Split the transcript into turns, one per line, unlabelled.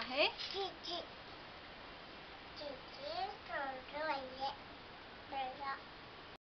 姐
姐姐姐等着我爷等着